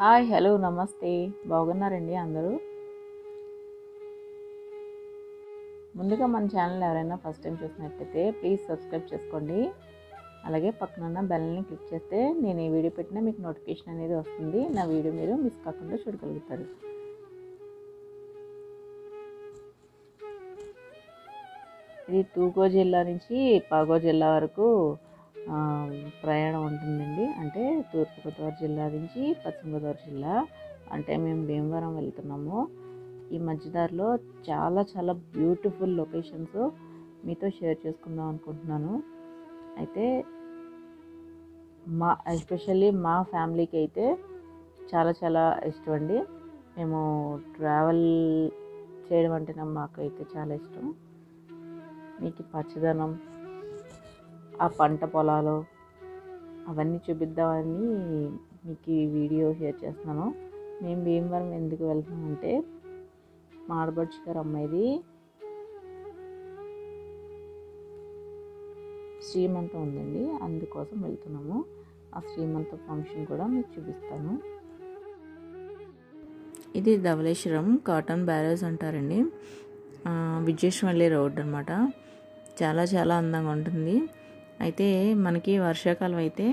Hi hello నమస్తే. బాగున్నారండి అందరూ? ముందుగా మన ఛానల్ ఎవరైనా ఫస్ట్ టైం చూసినట్లయితే ప్లీజ్ సబ్స్క్రైబ్ చేసుకోండి. అలాగే పక్కన ఉన్న బెల్ని క్లిక్ చేస్తే నేను ఈ వీడియో పెట్టినా మీకు నోటిఫికేషన్ అనేది వస్తుంది. నా వీడియో మీరు మిస్ కాకుండా చూడగలుగుతారు. ఇది తూగో జిల్లా నుంచి పాగో జిల్లా వరకు ప్రయాణం ఉంటుందండి. అంటే తూర్పుగోదావరి జిల్లా నుంచి పశ్చిమగోదావరి జిల్లా అంటే మేము భీమవరం వెళ్తున్నాము. ఈ మధ్యదారిలో చాలా చాలా బ్యూటిఫుల్ లొకేషన్స్ మీతో షేర్ చేసుకుందాం అనుకుంటున్నాను. అయితే మా ఎస్పెషల్లీ మా ఫ్యామిలీకి అయితే చాలా చాలా ఇష్టం అండి. మేము ట్రావెల్ చేయడం అంటే మాకైతే చాలా ఇష్టం. మీకు పచ్చదనం ఆ పంట పొలాలు అవన్నీ చూపిద్దామని మీకు ఈ వీడియో షేర్ చేస్తున్నాను. మేము భీమవరం ఎందుకు వెళ్తున్నామంటే మాడబడ్చి గారు అమ్మాయిది శ్రీమంతం ఉందండి. అందుకోసం వెళ్తున్నాము. ఆ శ్రీమంత ఫంక్షన్ కూడా మీకు చూపిస్తాను. ఇది ధవళేశ్వరం కాటన్ బ్యారేజ్ అంటారండి. విజయశ్వల్లి విజయేశ్వరల్లి రోడ్ అనమాట చాలా చాలా అందంగా ఉంటుంది. అయితే మనకి వర్షాకాలం అయితే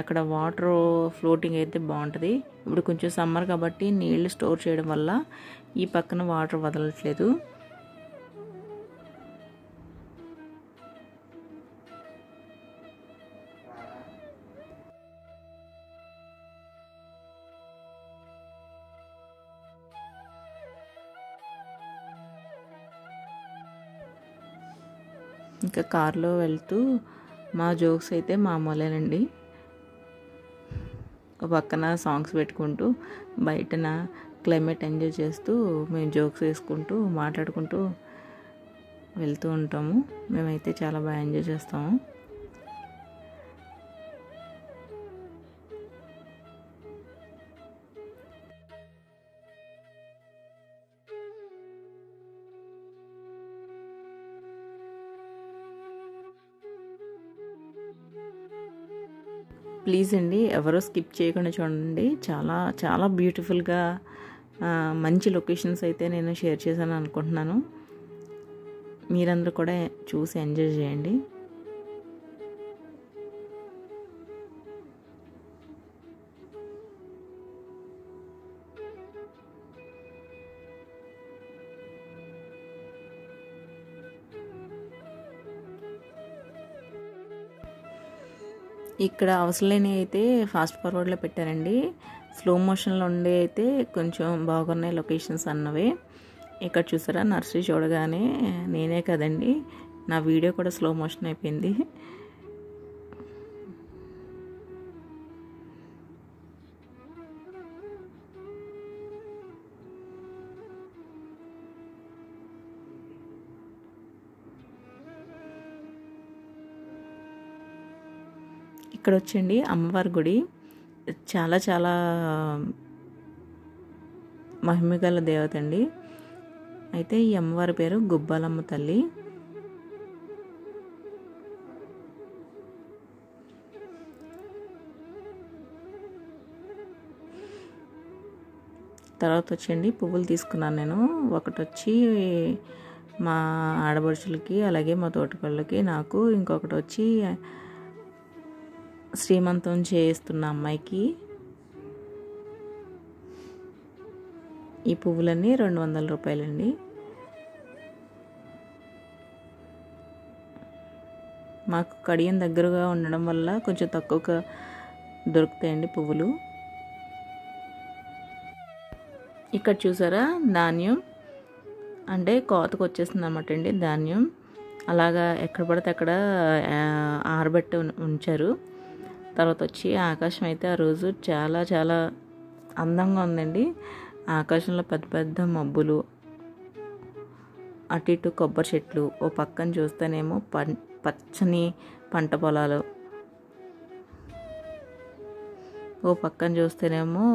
అక్కడ వాటర్ ఫ్లోటింగ్ అయితే బాగుంటుంది. ఇప్పుడు కొంచెం సమ్మర్ కాబట్టి నీళ్ళు స్టోర్ చేయడం వల్ల ఈ పక్కన వాటర్ వదలట్లేదు. ఇంకా కార్లో వెళ్తూ మా జోక్స్ అయితే మామూలేనండి. ఒక పక్కన సాంగ్స్ పెట్టుకుంటూ బయటన క్లైమేట్ ఎంజాయ్ చేస్తూ మేము జోక్స్ వేసుకుంటూ మాట్లాడుకుంటూ వెళ్తూ ఉంటాము. మేమైతే చాలా బాగా ఎంజాయ్ చేస్తాము. ప్లీజ్ అండి ఎవరో స్కిప్ చేయకుండా చూడండి. చాలా చాలా బ్యూటిఫుల్గా మంచి లొకేషన్స్ అయితే నేను షేర్ చేశాను అనుకుంటున్నాను. మీరందరూ కూడా చూసి ఎంజాయ్ చేయండి. ఇక్కడ అవసరం లేని అయితే ఫాస్ట్ ఫార్వర్డ్లో పెట్టారండి. స్లో మోషన్లో ఉండే అయితే కొంచెం బాగున్నాయి లొకేషన్స్ అన్నవి. ఇక్కడ చూసారా? నర్సరీ చూడగానే నేనే కదండి. నా వీడియో కూడా స్లో మోషన్ అయిపోయింది. ఇక్కడ వచ్చండి అమ్మవారి గుడి. చాలా చాలా మహిమగల దేవత అండి అయితే ఈ అమ్మవారి పేరు గుబ్బాలమ్మ తల్లి. తర్వాత వచ్చండి పువ్వులు తీసుకున్నాను నేను. ఒకటి వచ్చి మా ఆడపడుచులకి అలాగే మా తోటకోళ్ళకి నాకు ఇంకొకటి వచ్చి శ్రీమంతం చేస్తున్న అమ్మాయికి ఈ పువ్వులన్నీ రెండు వందల రూపాయలండి. మాకు కడియం దగ్గరగా ఉండడం వల్ల కొంచెం తక్కువగా దొరుకుతాయండి పువ్వులు. ఇక్కడ చూసారా? ధాన్యం. అంటే కోతకు వచ్చేస్తుంది అనమాట అండి ధాన్యం. అలాగా ఎక్కడ పడితే అక్కడ ఆరబెట్టి ఉంచారు. తర్వాత వచ్చి ఆకాశం అయితే ఆ రోజు చాలా చాలా అందంగా ఉందండి. ఆకాశంలో పెద్ద పెద్ద మబ్బులు అటు ఇటు కొబ్బరి చెట్లు ఓ పక్కన చూస్తేనేమో పం పచ్చని పంట పొలాలు. ఓ పక్కన చూస్తేనేమో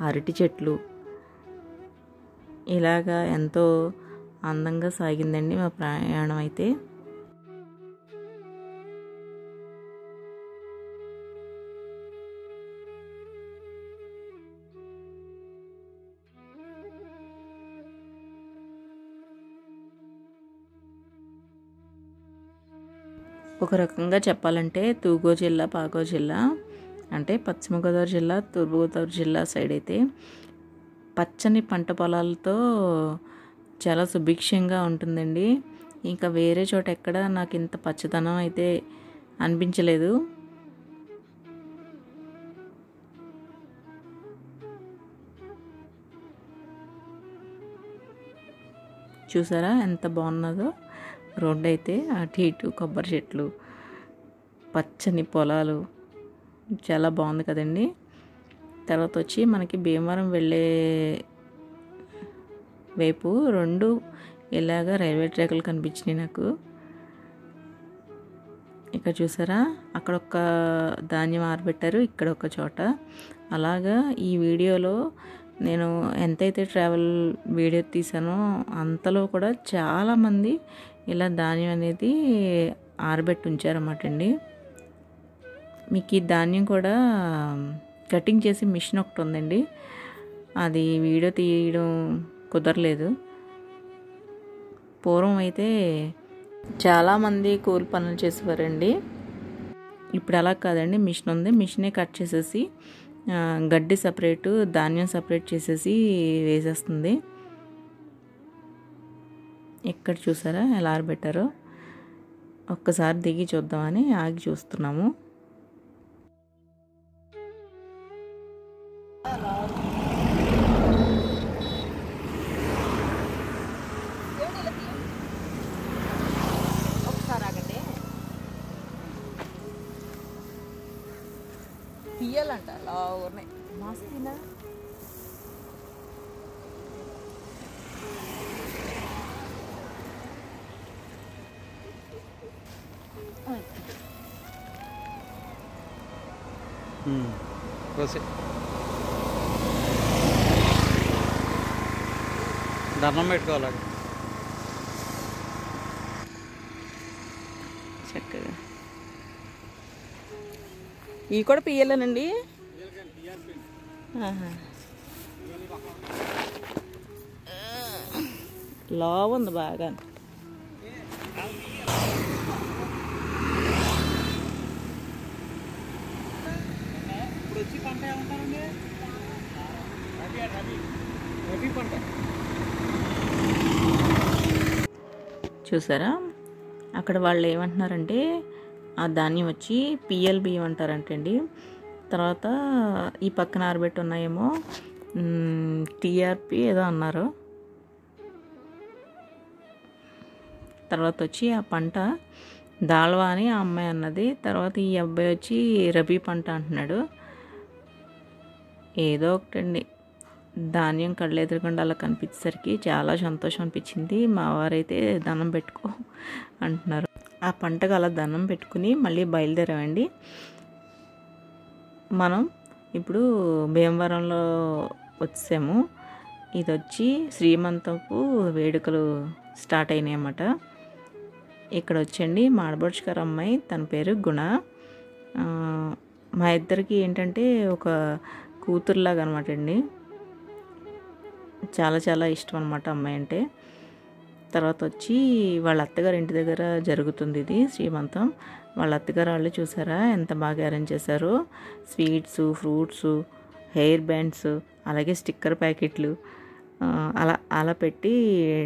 అరటి చెట్లు. ఇలాగా ఎంతో అందంగా సాగిందండి మా ప్రయాణం అయితే. ఒక రకంగా చెప్పాలంటే తూగో జిల్లా పాగో జిల్లా అంటే పశ్చిమ గోదావరి జిల్లా తూర్పుగోదావరి జిల్లా సైడ్ అయితే పచ్చని పంట పొలాలతో చాలా సుభిక్షంగా ఉంటుందండి. ఇంకా వేరే చోట ఎక్కడ నాకు ఇంత పచ్చదనం అయితే అనిపించలేదు. చూసారా ఎంత బాగున్నదో? రోడ్డు అయితే అటు ఇటు కొబ్బరి చెట్లు పచ్చని పొలాలు చాలా బాగుంది కదండి. తర్వాత వచ్చి మనకి భీమవరం వెళ్ళే వైపు రెండు ఇలాగా రైల్వే ట్రాకులు కనిపించినాయి నాకు. ఇక్కడ చూసారా? అక్కడ ఒక ధాన్యం ఆరబెట్టారు ఇక్కడ ఒక చోట. అలాగా ఈ వీడియోలో నేను ఎంతైతే ట్రావెల్ వీడియో తీసానో అంతలో కూడా చాలామంది ఇలా ధాన్యం అనేది ఆరబెట్టి ఉంచారన్నమాట అండి మీకు ఈ ధాన్యం కూడా కటింగ్ చేసే మిషన్ ఒకటి ఉందండి. అది వీడియో తీయడం కుదరలేదు. పూర్వం అయితే చాలామంది కూలి పనులు చేసేవారండి. ఇప్పుడు అలా కాదండి. మిషన్ ఉంది. మిషనే కట్ చేసేసి గడ్డి సపరేటు ధాన్యం సపరేట్ చేసేసి వేసేస్తుంది. ఎక్కడ చూసారా? ఎలా ఆరబెట్టారో? ఒక్కసారి దిగి చూద్దామని ఆగి చూస్తున్నాము. తీయాలంట అలా ఉన్నాయి మస్తీనా కోసి. దండం పెట్టుకోవాలి చక్కగా. ఇవి కూడా పియ్యలేనండి? లావు ఉంది బాగా. పంట ఏమంటారండి రబీ రబీ. రబీ పంట. చూసారా? అక్కడ వాళ్ళు ఏమంటున్నారంటే ఆ ధాన్యం వచ్చి పిఎల్ బియ్యం అంటారంటండి. తర్వాత ఈ పక్కన ఆరబెట్టి ఉన్నాయేమో టీఆర్పి ఏదో అన్నారు. తర్వాత వచ్చి ఆ పంట దాల్వా అని ఆ అమ్మాయి అన్నది. తర్వాత ఈ అబ్బాయి వచ్చి రబీ పంట అంటున్నాడు. ఏదో ఒకటండి. ధాన్యం కళ్ళు అలా కనిపించేసరికి చాలా సంతోషం అనిపించింది. మా వారైతే దండం పెట్టుకో అంటున్నారు. ఆ పంటకు అలా దండం పెట్టుకుని మళ్ళీ బయలుదేరామండి. మనం ఇప్పుడు భీమవరంలో వచ్చాము. ఇది వచ్చి శ్రీమంతపు వేడుకలు స్టార్ట్ అయినాయి అన్నమాట ఇక్కడ వచ్చండి మాడబడుచుకర్ అమ్మాయి తన పేరు గుణ. మా ఇద్దరికి ఏంటంటే ఒక కూతురులాగా అనమాట అండి. చాలా చాలా ఇష్టం అనమాట అమ్మాయి అంటే. తర్వాత వచ్చి వాళ్ళ అత్తగారు ఇంటి దగ్గర జరుగుతుంది ఇది శ్రీమంతం. వాళ్ళ అత్తగారు వాళ్ళు చూసారా ఎంత బాగా అరేంజ్ చేశారో. స్వీట్స్ ఫ్రూట్స్ హెయిర్ బ్యాండ్స్ అలాగే స్టిక్కర్ ప్యాకెట్లు అలా అలా పెట్టి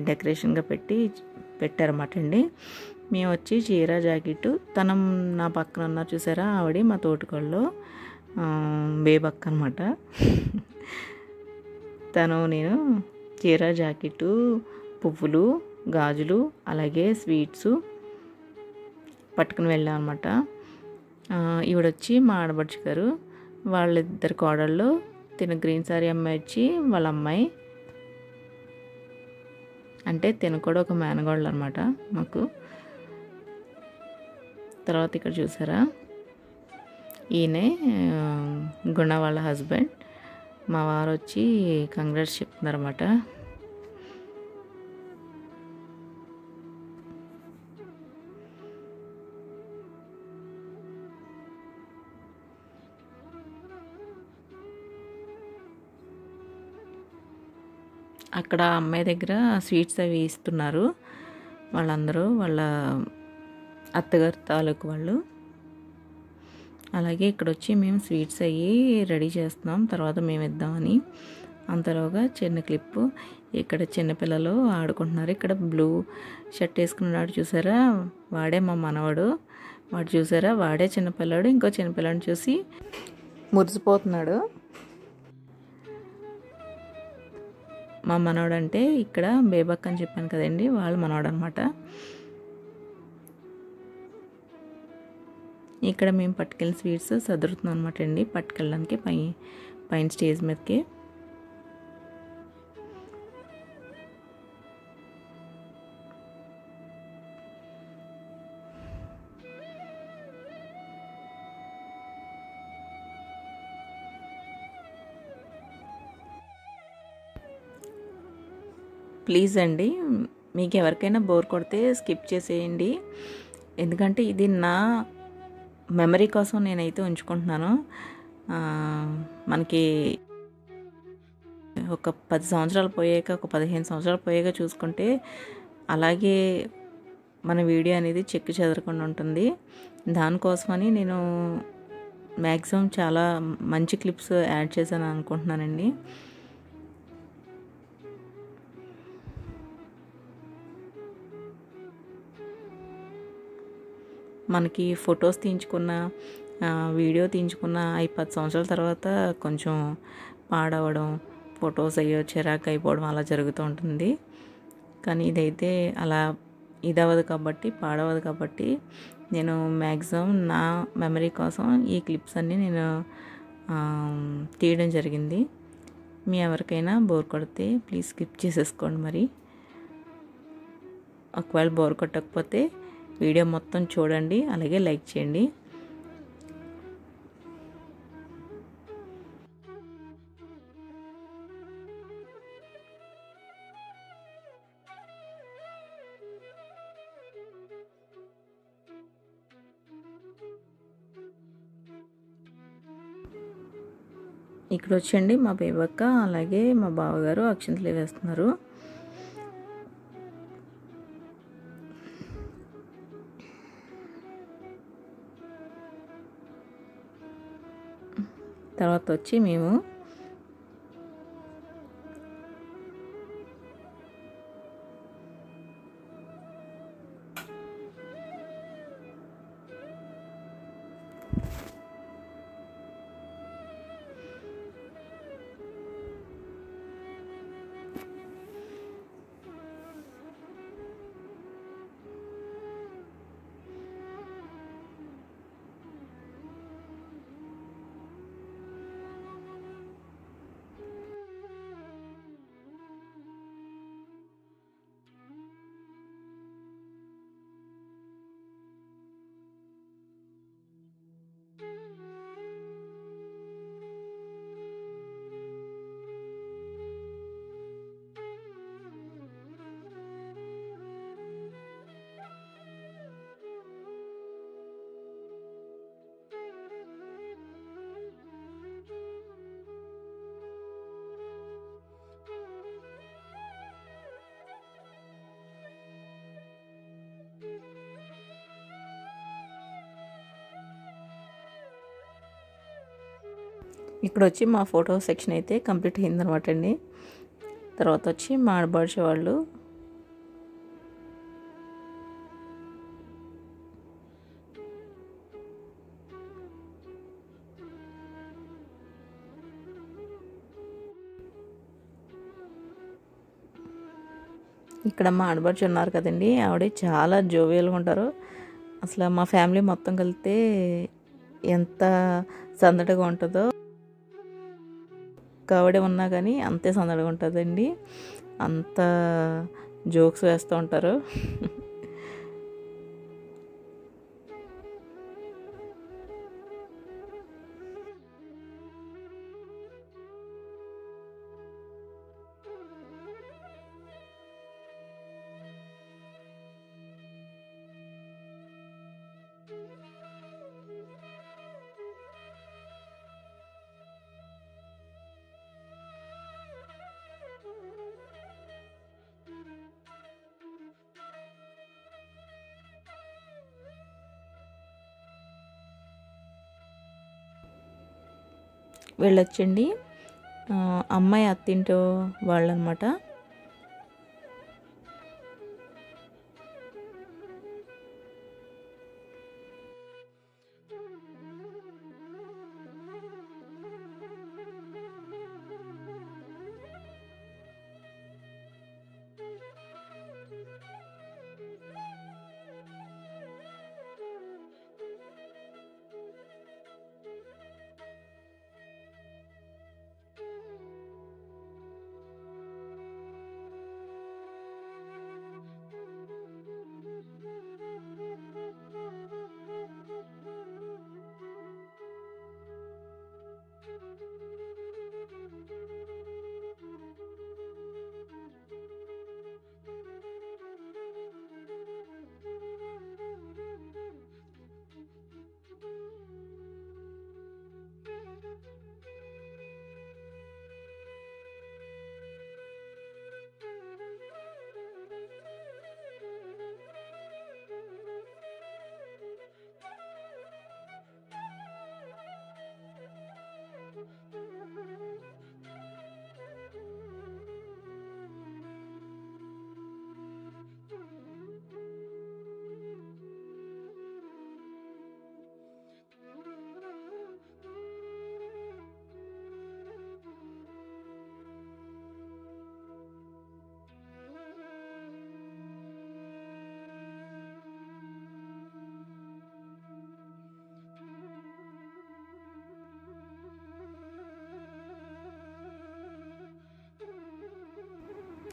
డెకరేషన్గా పెట్టి పెట్టారన్నమాట అండి. మేము వచ్చి చీర జాకెట్ తనం నా పక్కన ఉన్నారు చూసారా ఆవిడ మా తోటికోళ్ళు. బేబక్క అనమాట తను నేను చీర జాకెట్టు పువ్వులు గాజులు అలాగే స్వీట్స్ పట్టుకుని వెళ్ళాం అనమాట ఈవిడొచ్చి మా ఆడబడుచు గారు వాళ్ళిద్దరు కోడళ్ళు తిన గ్రీన్ సారీ అమ్మాయి వచ్చి వాళ్ళ అమ్మాయి. అంటే తిన కూడా ఒక మేనగోళ్ళు అనమాట మాకు. తర్వాత ఇక్కడ చూసారా? ఈయనే గుణ వాళ్ళ హస్బెండ్. మా వారు వచ్చి కంగ్రాట్స్ చెప్తున్నారన్నమాట. అక్కడ అమ్మాయి దగ్గర స్వీట్స్ అవి ఇస్తున్నారు. వాళ్ళందరూ వాళ్ళ అత్తగారు తాలూకు వాళ్ళు. అలాగే ఇక్కడ వచ్చి మేము స్వీట్స్ అయ్యి రెడీ చేస్తున్నాం. తర్వాత మేము ఇద్దామని అంతలోగా చిన్న క్లిప్పు. ఇక్కడ చిన్నపిల్లలు ఆడుకుంటున్నారు. ఇక్కడ బ్లూ షర్ట్ వేసుకున్నాడు చూసారా? వాడే మా మనవడు. వాడు చూసారా? వాడే చిన్నపిల్లాడు ఇంకో చిన్నపిల్లని చూసి మురిసిపోతున్నాడు. మా మనవడు అంటే ఇక్కడ బేబక్ అని చెప్పాను కదండి. వాళ్ళ మనవడు అనమాట ఇక్కడ మేము పట్టుకెళ్ళిన స్వీట్స్ సదురుతున్నాం అనమాట అండి. పట్టుకెళ్ళడానికి పై పైన స్టేజ్ మీదకి. ప్లీజ్ అండి మీకు ఎవరికైనా బోర్ కొడితే స్కిప్ చేసేయండి. ఎందుకంటే ఇది నా మెమరీ కోసం నేనైతే ఉంచుకుంటున్నాను. మనకి ఒక పది సంవత్సరాలు పోయాక ఒక పదిహేను సంవత్సరాలు పోయాక చూసుకుంటే అలాగే మన వీడియో అనేది చెక్కు చెదరకుండా ఉంటుంది. దానికోసమని నేను మ్యాక్సిమం చాలా మంచి క్లిప్స్ యాడ్ చేశాను అనుకుంటున్నానండి. మనకి ఫొటోస్ తీయించుకున్న వీడియో తీయించుకున్న ఈ పది సంవత్సరాల తర్వాత కొంచెం పాడవడం ఫొటోస్ అయ్యో చిరాకు అయిపోవడం అలా జరుగుతూ ఉంటుంది. కానీ ఇదైతే అలా ఇదవదు కాబట్టి పాడవదు కాబట్టి నేను మ్యాక్సిమం నా మెమరీ కోసం ఈ క్లిప్స్ అన్నీ నేను తీయడం జరిగింది. మీ ఎవరికైనా బోర్ కొడితే ప్లీజ్ స్కిప్ చేసేసుకోండి మరి. ఒకవేళ బోర్ కొట్టకపోతే వీడియో మొత్తం చూడండి అలాగే లైక్ చేయండి. ఇక్కడ వచ్చండి మా బేబక్క అలాగే మా బావగారు అక్షంతలు వేస్తున్నారు. తర్వాత వచ్చి మేము ఇక్కడ వచ్చి మా ఫోటో సెక్షన్ అయితే కంప్లీట్ అయిందనమాట అండి తర్వాత వచ్చి మా ఆడబడిచే వాళ్ళు ఇక్కడ మా ఆడబడిచి ఉన్నారు కదండి. ఆవిడ చాలా జోవియల్గా ఉంటారు. అసలు మా ఫ్యామిలీ మొత్తం కలిస్తే ఎంత సందడిగా ఉంటుందో కావిడ ఉన్నా కానీ అంతే సందడిగా ఉంటుందండి. అంత జోక్స్ వేస్తూ ఉంటారు. వెళ్ళొచ్చండి. అమ్మాయి అత్తింటో వాళ్ళనమాట.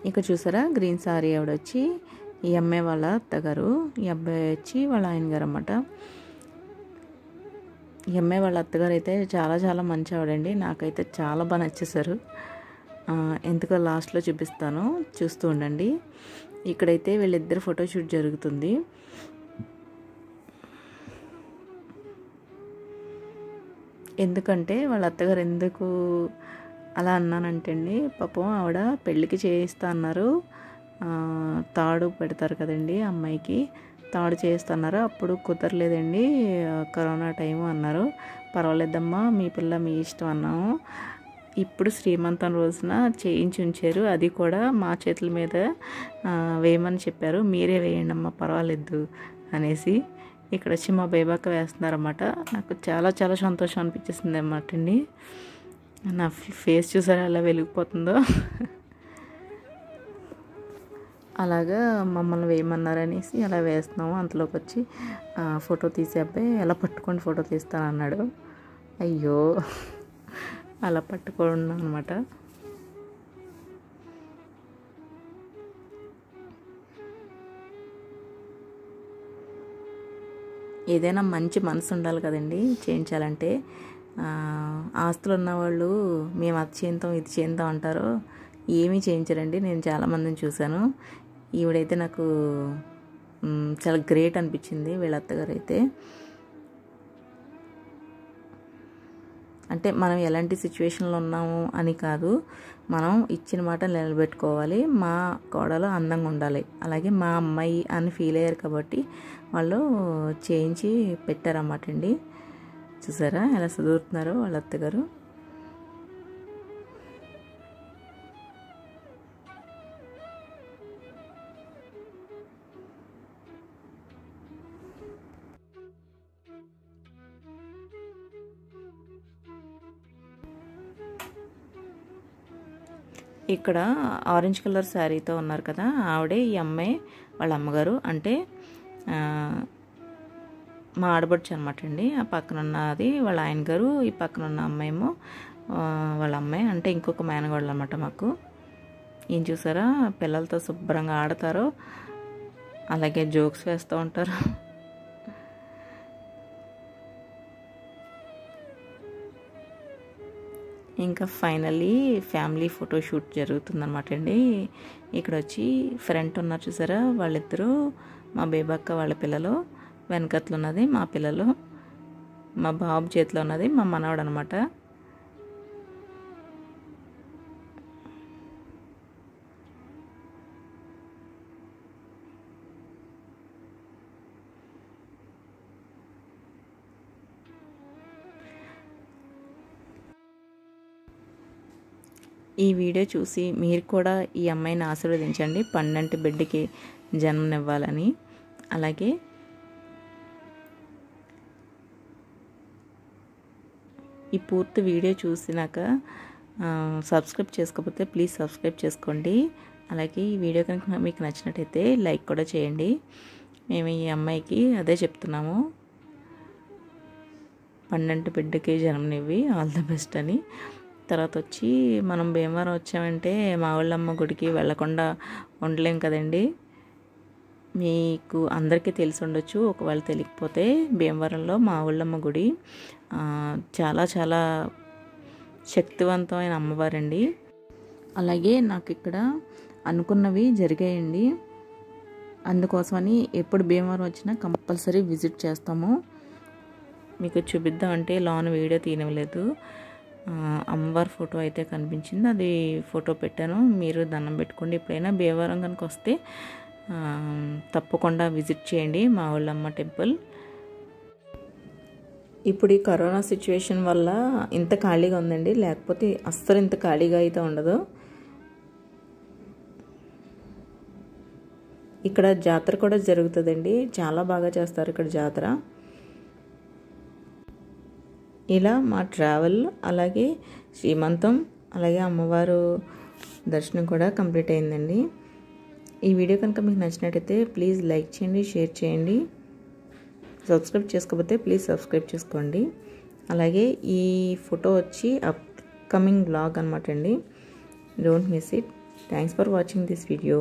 ఇక చూసారా గ్రీన్ సారీ ఆవిడ వచ్చి ఈ అమ్మాయి వాళ్ళ అత్తగారు ఈ అబ్బాయి వచ్చి వాళ్ళ ఆయన గారు అన్నమాట ఈ అమ్మాయి వాళ్ళ అత్తగారు అయితే చాలా చాలా మంచి ఆవిడండి నాకైతే చాలా బాగా నచ్చేసారు ఎందుకో లాస్ట్లో చూపిస్తాను చూస్తూ ఉండండి. ఇక్కడైతే వీళ్ళిద్దరు ఫోటోషూట్ జరుగుతుంది. ఎందుకంటే వాళ్ళ అత్తగారు ఎందుకు అలా అన్నానంటే అండి పాపం ఆవిడ పెళ్ళికి చేయిస్తా అన్నారు. తాడు పెడతారు కదండి అమ్మాయికి. తాడు చేయిస్తున్నారు. అప్పుడు కుదరలేదండి. కరోనా టైం అన్నారు. పర్వాలేదమ్మా మీ పిల్ల మీ ఇష్టం అన్నాము. ఇప్పుడు శ్రీమంతం రోజున చేయించి ఉంచారు. అది కూడా మా చేతుల మీద వేయమని చెప్పారు. మీరే వేయండి అమ్మ పర్వాలేదు అనేసి. ఇక్కడ వచ్చి మా బేబాక వేస్తున్నారన్నమాట. నాకు చాలా చాలా సంతోషం అనిపించేసింది అన్నమాట అండి. నా ఫేస్ చూసారా ఎలా వెలిగిపోతుందో? అలాగా మమ్మల్ని వేయమన్నారనేసి అలా వేస్తున్నాము. అంతలోకి వచ్చి ఫోటో తీసే అబ్బాయి ఎలా పట్టుకొని ఫోటో తీస్తాను అన్నాడు. అయ్యో అలా పట్టుకున్నాను అనమాట ఏదైనా మంచి మనసు ఉండాలి కదండి. చేయించాలంటే ఆస్తులు ఉన్నవాళ్ళు మేము అది చేద్దాం ఇది చేద్దాం అంటారు ఏమీ చేయించరండి. నేను చాలామందిని చూశాను. ఈవిడైతే నాకు చాలా గ్రేట్ అనిపించింది వీళ్ళ అత్తగారు అయితే అంటే మనం ఎలాంటి సిచ్యువేషన్లో ఉన్నాము అని కాదు మనం ఇచ్చిన మాట నిలబెట్టుకోవాలి మా కోడలు అందంగా ఉండాలి అలాగే మా అమ్మాయి అని ఫీల్ అయ్యారు కాబట్టి వాళ్ళు చేయించి పెట్టారన్నమాట అండి. చూసారా ఎలా చదువుతున్నారో వాళ్ళ అత్తగారు? ఇక్కడ ఆరెంజ్ కలర్ శారీతో ఉన్నారు కదా ఆవిడే ఈ అమ్మాయి వాళ్ళ అమ్మగారు. అంటే మా ఆడబడుచు అనమాట అండి. ఆ పక్కన ఉన్నది వాళ్ళ ఆయన గారు ఈ పక్కన ఉన్న అమ్మాయేమో వాళ్ళ అమ్మాయి అంటే ఇంకొక మేనగాళ్ళు అనమాట మాకు. ఏం చూసారా? పిల్లలతో శుభ్రంగా ఆడతారు. అలాగే జోక్స్ వేస్తూ ఉంటారు. ఇంకా ఫైనల్లీ ఫ్యామిలీ ఫోటోషూట్ జరుగుతుందనమాట అండి. ఇక్కడ వచ్చి ఫ్రంట్ ఉన్నారు చూసారా? వాళ్ళిద్దరూ మా బేబక్క వాళ్ళ పిల్లలు. వెనకట్లు ఉన్నది మా పిల్లలు. మా బాబు చేతిలో ఉన్నది మా మనవడు అనమాట ఈ వీడియో చూసి మీరు కూడా ఈ అమ్మాయిని ఆశీర్వదించండి. పండంటి బిడ్డకి జన్మనివ్వాలని. అలాగే ఈ పూర్తి వీడియో చూసినాక సబ్స్క్రైబ్ చేసుకోకపోతే ప్లీజ్ సబ్స్క్రైబ్ చేసుకోండి. అలాగే ఈ వీడియో కనుక మీకు నచ్చినట్టయితే లైక్ కూడా చేయండి. మేము ఈ అమ్మాయికి అదే చెప్తున్నాము. పన్నెండు బిడ్డకి జన్మనివ్వి ఆల్ ద బెస్ట్ అని. తర్వాత వచ్చి మనం భీమవరం వచ్చామంటే మా వాళ్ళమ్మ గుడికి వెళ్ళకుండా ఉండలేం కదండి. మీకు అందరికీ తెలిసి ఉండొచ్చు. ఒకవేళ తెలియకపోతే భీమవరంలో మా ఊళ్ళమ్మ గుడి. చాలా చాలా శక్తివంతమైన అమ్మవారండి. అలాగే నాకు ఇక్కడ అనుకున్నవి జరిగాయండి. అందుకోసమని ఎప్పుడు భీమవరం వచ్చినా కంపల్సరీ విజిట్ చేస్తాము. మీకు చూపిద్దామంటే లోన్ వీడియో తీయనివ్వలేదు. అమ్మవారి ఫోటో అయితే కనిపించింది. అది ఫోటో పెట్టాను. మీరు దండం పెట్టుకోండి. ఎప్పుడైనా భీమవరం కనుక వస్తే తప్పకుండా విజిట్ చేయండి మా ఊళ్ళమ్మ టెంపుల్. ఇప్పుడు ఈ కరోనా సిచ్యువేషన్ వల్ల ఇంత ఖాళీగా ఉందండి లేకపోతే అస్సలు ఇంత ఖాళీగా అయితే ఉండదు. ఇక్కడ జాతర కూడా జరుగుతుందండి చాలా బాగా చేస్తారు ఇక్కడ జాతర. ఇలా మా ట్రావెల్ అలాగే శ్రీమంతం అలాగే అమ్మవారు దర్శనం కూడా కంప్లీట్ అయిందండి. ఈ వీడియో కనుక మీకు నచ్చినట్టయితే ప్లీజ్ లైక్ చేయండి షేర్ చేయండి. సబ్స్క్రైబ్ చేసుకోకపోతే ప్లీజ్ సబ్స్క్రైబ్ చేసుకోండి. అలాగే ఈ ఫోటో వచ్చి అప్ కమింగ్ బ్లాగ్ అనమాట అండి. Don't miss it thanks for watching this video